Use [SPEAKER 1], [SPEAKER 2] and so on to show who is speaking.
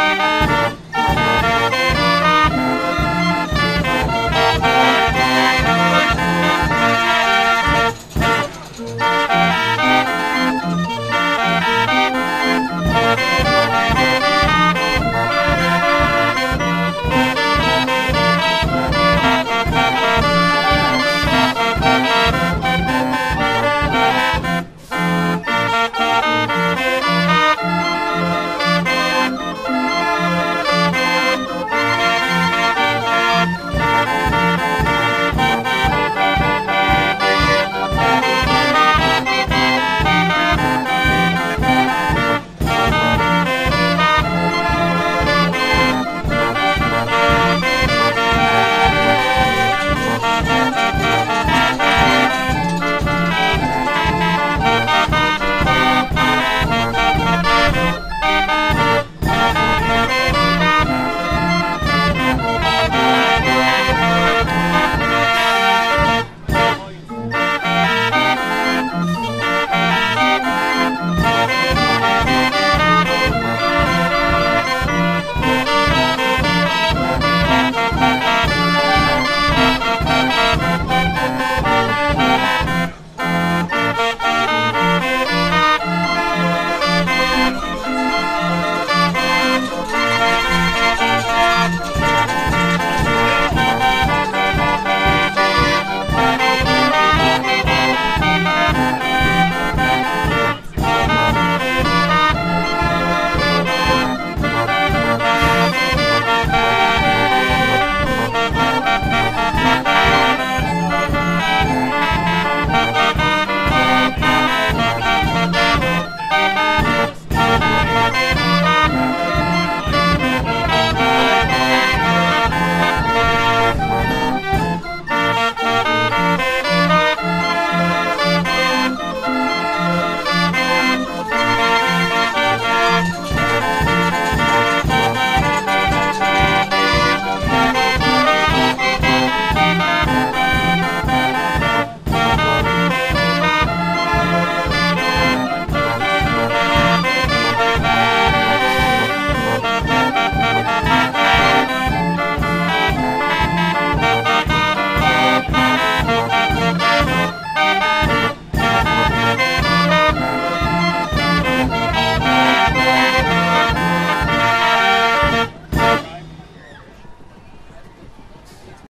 [SPEAKER 1] Bye.